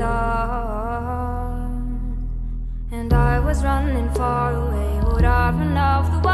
patience. And I was running far away, would I run off out?